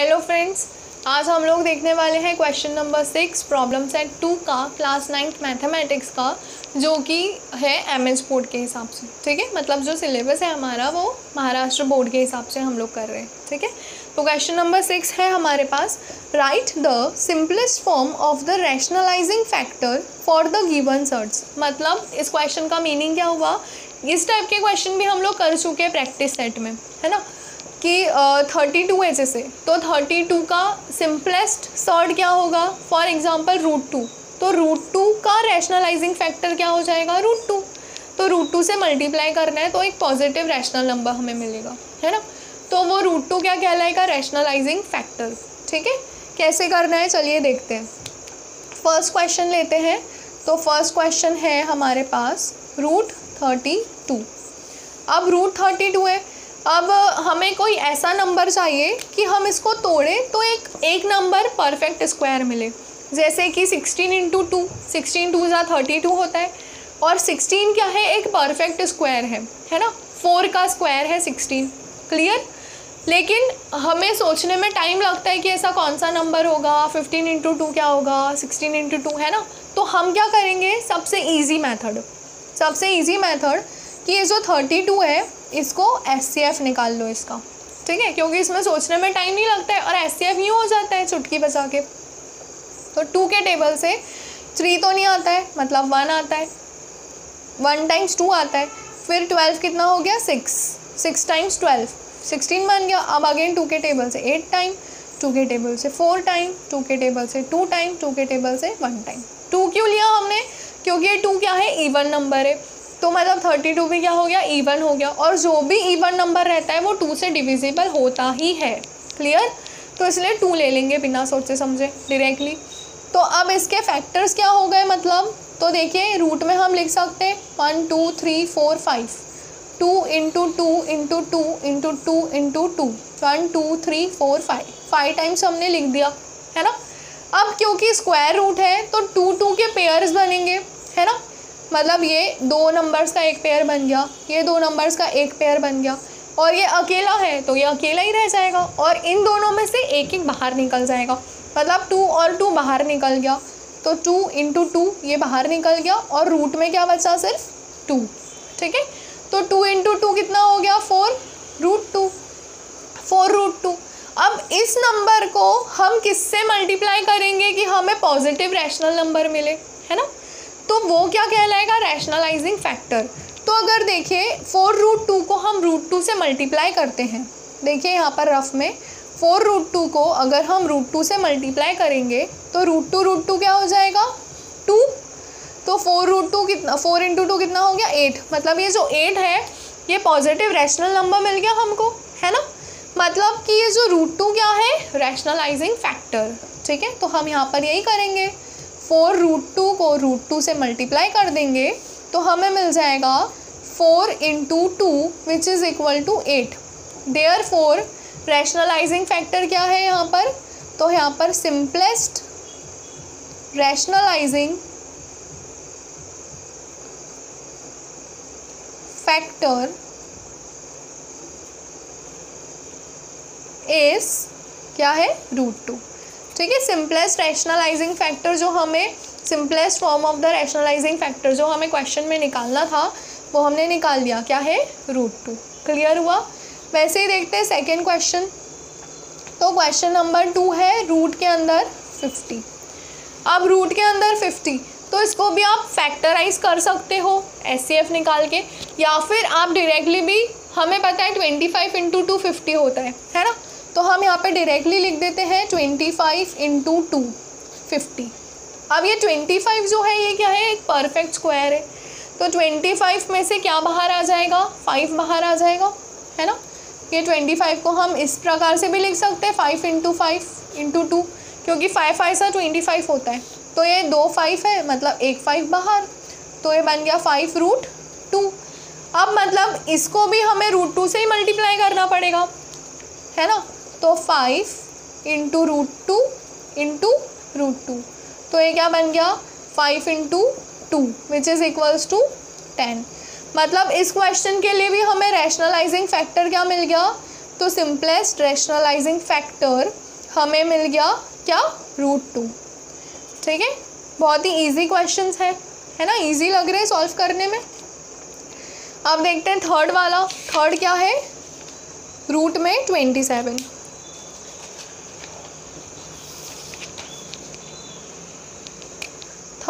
Hello friends आज हम लोग देखने वाले हैं question number six problem set two का क्लास नाइन्थ मैथमेटिक्स का, जो कि है एम एच बोर्ड के हिसाब से, ठीक है? मतलब जो सिलेबस है हमारा, वो महाराष्ट्र बोर्ड के हिसाब से हम लोग कर रहे हैं, ठीक है? तो क्वेश्चन नंबर सिक्स है हमारे पास। Right the simplest form of the rationalizing factor for the given surds मतलब इस क्वेश्चन का मीनिंग क्या हुआ? इस टाइप के क्वेश्चन भी हम लोग कर चुके हैं प्रैक्टिस सेट में, है ना? कि थर्टी टू है जैसे तो थर्टी टू का सिंपलेस्ट सर्ड क्या होगा? फॉर एग्जांपल रूट टू तो रूट टू का रैशनलाइजिंग फैक्टर क्या हो जाएगा? रूट टू तो रूट टू से मल्टीप्लाई करना है तो एक पॉजिटिव रैशनल नंबर हमें मिलेगा, है ना? तो वो रूट टू क्या कहलाएगा? रैशनलाइजिंग फैक्टर ठीक है? कैसे करना है? चलिए देखते हैं। फ़र्स्ट क्वेश्चन लेते हैं। तो फ़र्स्ट क्वेश्चन है हमारे पास रूट थर्टी टू अब रूट थर्टी टू है अब हमें कोई ऐसा नंबर चाहिए कि हम इसको तोड़ें तो एक एक नंबर परफेक्ट स्क्वायर मिले। जैसे कि sixteen into two sixteen two ज़ा थर्टी टू होता है और सिक्सटीन क्या है? एक परफेक्ट स्क्वायर है है ना? फोर का स्क्वायर है सिक्सटीन क्लियर लेकिन हमें सोचने में टाइम लगता है कि ऐसा कौन सा नंबर होगा? फिफ्टीन इंटू टू क्या होगा? सिक्सटीन इंटू टू है ना? तो हम क्या करेंगे? सबसे ईजी मैथड सबसे ईजी मैथड कि ये जो थर्टी टू है इसको एस निकाल लो इसका। ठीक है? क्योंकि इसमें सोचने में टाइम नहीं लगता है और एस सी यूँ हो जाता है चुटकी बचा के। तो टू के टेबल से थ्री तो नहीं आता है मतलब वन आता है। वन टाइम्स टू आता है। फिर ट्वेल्व कितना हो गया? Six six times twelve sixteen बन गया। अब अगेन टू के टेबल से एट टाइम टू के टेबल से फोर टाइम टू के टेबल से टू टाइम टू के टेबल से वन टाइम टू क्यों लिया हमने? क्योंकि ये टू क्या है? इवन नंबर है। तो मतलब थर्टी टू भी क्या हो गया? इवन हो गया। और जो भी इवन नंबर रहता है, वो टू से डिविजिबल होता ही है। क्लियर तो इसलिए टू ले लेंगे बिना सोचे समझे डायरेक्टली तो अब इसके फैक्टर्स क्या हो गए मतलब? तो देखिए रूट में हम लिख सकते हैं one two three four five two into two into two into two into two one two three four five five times हमने लिख दिया, है ना? अब क्योंकि स्क्वायर रूट है तो टू टू के पेयर्स बनेंगे, है ना? मतलब ये दो नंबर्स का एक पेयर बन गया, ये दो नंबर्स का एक पेयर बन गया और ये अकेला है तो ये अकेला ही रह जाएगा और इन दोनों में से एक एक बाहर निकल जाएगा। मतलब टू और टू बाहर निकल गया तो टू इंटू टू ये बाहर निकल गया और रूट में क्या बचा सिर्फ़ टू ठीक है? तो टू इंटू टू कितना हो गया? Four root two four root two अब इस नंबर को हम किससे मल्टीप्लाई करेंगे कि हमें पॉजिटिव रैशनल नंबर मिले, है ना? तो वो क्या कहलाएगा? रैशनलाइजिंग फैक्टर तो अगर देखिए फोर रूट टू को हम रूट टू से मल्टीप्लाई करते हैं। देखिए यहाँ पर रफ में फोर रूट टू को अगर हम रूट टू से मल्टीप्लाई करेंगे तो रूट टू रूट टू क्या हो जाएगा? टू तो फोर रूट टू कितना फोर इंटू टू कितना हो गया? एट मतलब ये जो एट है, ये पॉजिटिव रैशनल नंबर मिल गया हमको, है ना? मतलब कि ये जो रूट टू क्या है? रैशनलाइजिंग फैक्टर ठीक है? तो हम यहाँ पर यही करेंगे। फोर रूट टू को रूट टू से मल्टीप्लाई कर देंगे तो हमें मिल जाएगा four into two which is equal to eight there four rationalizing factor क्या है यहाँ पर? तो यहाँ पर सिंपलेस्ट रैशनलाइजिंग फैक्टर इज़ क्या है? रूट टू ठीक है? सिंपलेस्ट रैशनलाइजिंग फैक्टर जो हमें simplest form of the rationalizing factor जो हमें क्वेश्चन में निकालना था, वो हमने निकाल दिया। क्या है? रूट टू क्लियर हुआ? वैसे ही देखते हैं सेकेंड क्वेश्चन तो क्वेश्चन नंबर टू है रूट के अंदर फिफ्टी अब रूट के अंदर फिफ्टी तो इसको भी आप फैक्टराइज कर सकते हो एस निकाल के, या फिर आप डायरेक्टली भी, हमें पता है twenty five into two fifty होता है है ना? तो हम यहाँ पे डायरेक्टली लिख देते हैं twenty five into two fifty अब ये ट्वेंटी फाइव जो है, ये क्या है? एक परफेक्ट स्क्वायर है। तो ट्वेंटी फाइव में से क्या बाहर आ जाएगा? फाइव बाहर आ जाएगा, है ना? ये ट्वेंटी फाइव को हम इस प्रकार से भी लिख सकते हैं five into five into two क्योंकि फाइव फाइव सा ट्वेंटी फाइव होता है। तो ये दो फाइव है मतलब एक फाइव बाहर तो ये बन गया फाइव रूट टू अब मतलब इसको भी हमें रूट टू से ही मल्टीप्लाई करना पड़ेगा, है ना? तो five into root two into root two तो ये क्या बन गया? Five into two which is equals to ten मतलब इस क्वेश्चन के लिए भी हमें रैशनलाइजिंग फैक्टर क्या मिल गया? तो सिंपलेस्ट रैशनलाइजिंग फैक्टर हमें मिल गया क्या? रूट टू ठीक है? बहुत ही इजी क्वेश्चन है। है ना? इजी लग रहे हैं सॉल्व करने में। अब देखते हैं थर्ड वाला। थर्ड क्या है? रूट में twenty seven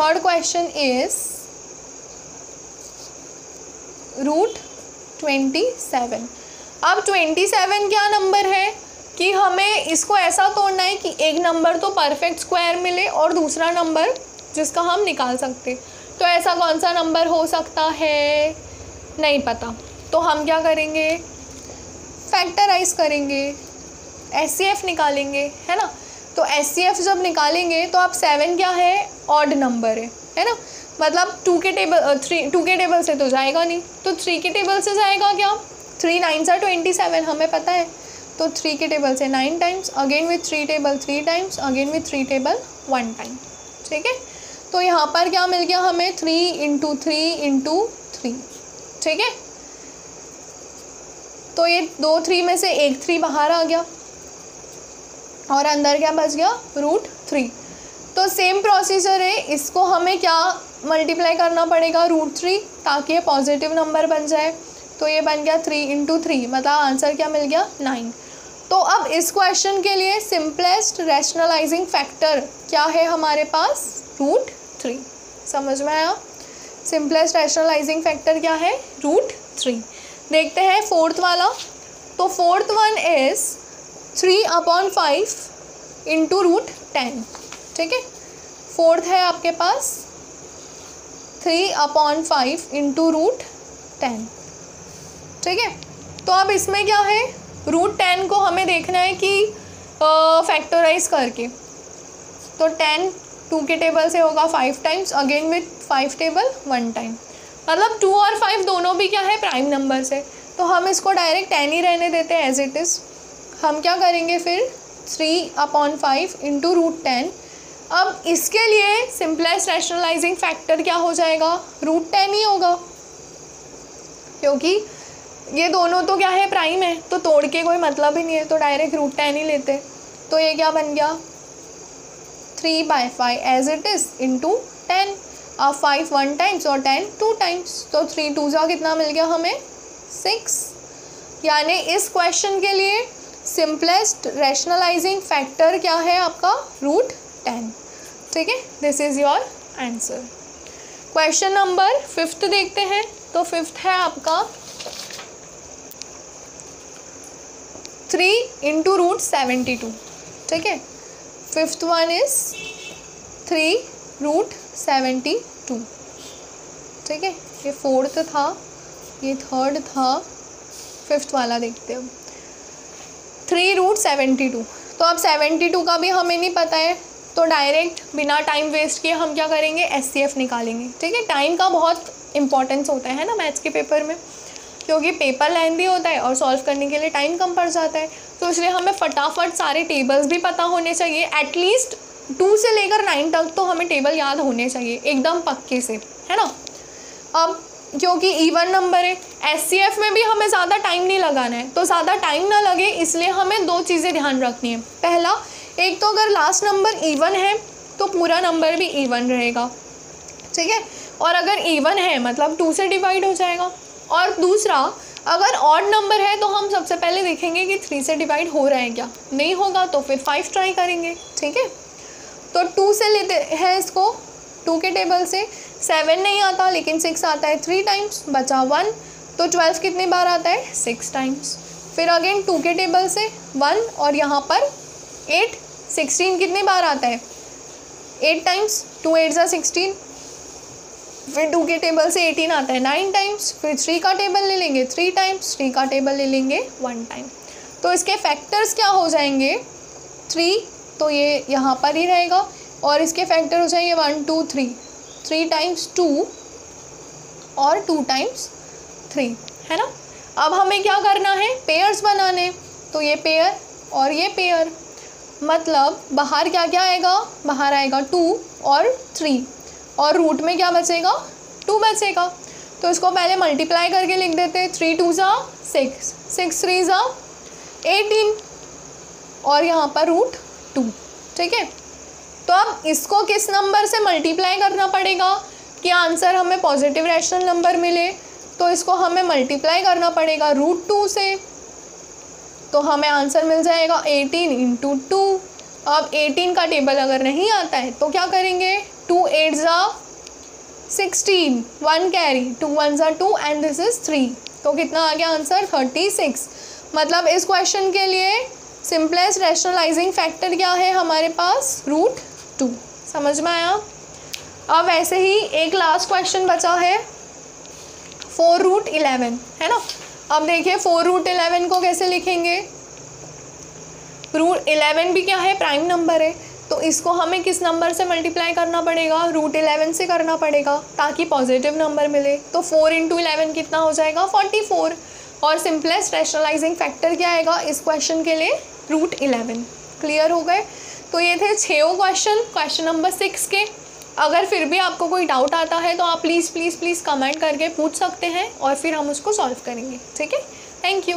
third question is root twenty seven अब ट्वेंटी सेवन क्या नंबर है? कि हमें इसको ऐसा तोड़ना है कि एक नंबर तो परफेक्ट स्क्वायर मिले और दूसरा नंबर जिसका हम निकाल सकते। तो ऐसा कौन सा नंबर हो सकता है? नहीं पता। तो हम क्या करेंगे? फैक्टराइज करेंगे। एस निकालेंगे, है ना? तो एस सी एफ़ जब निकालेंगे तो आप सेवन क्या है? ऑड नंबर है है ना? मतलब टू के टेबल थ्री टू के टेबल से तो जाएगा नहीं। तो थ्री के टेबल से जाएगा क्या? थ्री नाइन सा ट्वेंटी सेवन हमें पता है। तो थ्री के टेबल से nine times again with three table three times again with three table one time ठीक है? तो यहाँ पर क्या मिल गया हमें? Three into three into three ठीक है? तो ये दो थ्री में से एक थ्री बाहर आ गया। और अंदर क्या बच गया? रूट थ्री तो सेम प्रोसीजर है, इसको हमें क्या मल्टीप्लाई करना पड़ेगा रूट थ्री ताकि ये पॉजिटिव नंबर बन जाए? तो ये बन गया थ्री इंटू थ्री मतलब आंसर क्या मिल गया? नाइन तो अब इस क्वेश्चन के लिए सिंपलेस्ट रैशनलाइजिंग फैक्टर क्या है हमारे पास? रूट थ्री समझ में आया? सिंपलेस्ट रैशनलाइजिंग फैक्टर क्या है? रूट थ्री देखते हैं फोर्थ वाला. तो fourth one is three upon five into root ten, ठीक है? फोर्थ है आपके पास three upon five into root ten, ठीक है? तो अब इसमें क्या है? रूट टेन को हमें देखना है कि फैक्टराइज करके। तो टेन टू के टेबल से होगा five times again with five table one time मतलब टू और फाइव दोनों भी क्या है? प्राइम नंबर से। तो हम इसको डायरेक्ट टेन ही रहने देते हैं एज इट इज़ हम क्या करेंगे फिर? Three upon five into root ten अब इसके लिए सिंपलेस्ट रैशनलाइजिंग फैक्टर क्या हो जाएगा? रूट टेन ही होगा। क्योंकि ये दोनों तो क्या है? प्राइम है। तो तोड़ के कोई मतलब ही नहीं है। तो डायरेक्ट रूट टेन ही लेते तो ये क्या बन गया? Three by five as it is into ten अब फाइव वन टाइम्स और टेन टू टाइम्स तो थ्री टू जा कितना मिल गया हमें? सिक्स यानी इस क्वेश्चन के लिए सिंपलेस्ट रैशनलाइजिंग फैक्टर क्या है आपका? रूट टेन ठीक है? This is your answer question number fifth देखते हैं। तो फिफ्थ है आपका three into root seventy two ठीक है? Fifth one is three root seventy two ठीक है? ये फोर्थ था, ये थर्ड था। फिफ्थ वाला देखते हैं। Three root seventy two. तो अब सेवेंटी टू का भी हमें नहीं पता है तो डायरेक्ट बिना टाइम वेस्ट किए हम क्या करेंगे? एस सी एफ़ निकालेंगे। ठीक है? टाइम का बहुत इंपॉर्टेंस होता है ना मैथ्स के पेपर में, क्योंकि पेपर लेंदी होता है और सॉल्व करने के लिए टाइम कम पड़ जाता है। तो इसलिए हमें फटाफट सारे टेबल्स भी पता होने चाहिए। एटलीस्ट टू से लेकर नाइन तक तो हमें टेबल याद होने चाहिए, एकदम पक्के से। है ना? अब, क्योंकि इवन नंबर है SCF में भी हमें ज़्यादा टाइम नहीं लगाना है। तो ज़्यादा टाइम ना लगे, इसलिए हमें दो चीज़ें ध्यान रखनी है। पहला, एक तो अगर लास्ट नंबर इवन है तो पूरा नंबर भी इवन रहेगा। ठीक है? और अगर इवन है मतलब टू से डिवाइड हो जाएगा। और दूसरा, अगर ऑड नंबर है तो हम सबसे पहले देखेंगे कि थ्री से डिवाइड हो रहा है क्या। नहीं होगा तो फिर फाइव ट्राई करेंगे। ठीक है? तो टू से लेते हैं इसको टू के टेबल से। सेवन नहीं आता, लेकिन सिक्स आता है थ्री टाइम्स बचा वन तो ट्वेल्व कितनी बार आता है? सिक्स टाइम्स फिर अगेन टू के टेबल से वन और यहाँ पर एट सिक्सटीन कितनी बार आता है? एट टाइम्स टू एट ज़ा सिक्सटीन फिर टू के टेबल से एटीन आता है. नाइन टाइम्स फिर थ्री का टेबल ले लेंगे. थ्री टाइम्स थ्री का टेबल ले लेंगे. वन टाइम तो इसके फैक्टर्स क्या हो जाएँगे? थ्री तो ये यहाँ पर ही रहेगा. और इसके फैक्टर हो जाएँगे one two three three times two और टू टाइम्स थ्री, है ना? अब हमें क्या करना है? पेयर्स बनाने। तो ये पेयर और ये पेयर। मतलब बाहर क्या क्या आएगा? बाहर आएगा टू और थ्री। और रूट में क्या बचेगा? टू बचेगा। तो इसको पहले मल्टीप्लाई करके लिख देते हैं। थ्री टू ज़ा सिक्स सिक्स थ्री ज़ा एटीन और यहाँ पर रूट टू, ठीक है? तो अब इसको किस नंबर से मल्टीप्लाई करना पड़ेगा? कि आंसर हमें पॉजिटिव रैशनल नंबर मिले। तो इसको हमें मल्टीप्लाई करना पड़ेगा रूट टू से। तो हमें आंसर मिल जाएगा एटीन इंटू टू अब एटीन का टेबल अगर नहीं आता है तो क्या करेंगे? टू एट ज़ा sixteen one carry two one ज़ा two and this is three तो कितना आ गया आंसर थर्टी सिक्स मतलब इस क्वेश्चन के लिए सिंपलेस्ट रैशनलाइजिंग फैक्टर क्या है हमारे पास? रूट टू समझ में आया? अब ऐसे ही एक लास्ट क्वेश्चन बचा है। फोर रूट इलेवन, है ना? अब देखिए, फोर रूट इलेवन को कैसे लिखेंगे? रूट इलेवन भी क्या है? प्राइम नंबर है। तो इसको हमें किस नंबर से मल्टीप्लाई करना पड़ेगा? रूट इलेवन से करना पड़ेगा, ताकि पॉजिटिव नंबर मिले। तो फोर इंटू इलेवन कितना हो जाएगा? Forty four. और सिंपलेस्ट रैशनलाइजिंग फैक्टर क्या आएगा इस क्वेश्चन के लिए? Root eleven. क्लियर हो गए? तो ये थे छः क्वेश्चन क्वेश्चन नंबर सिक्स के। अगर फिर भी आपको कोई डाउट आता है तो आप प्लीज़ प्लीज़ प्लीज़ कमेंट करके पूछ सकते हैं और फिर हम उसको सॉल्व करेंगे, ठीक है? Thank you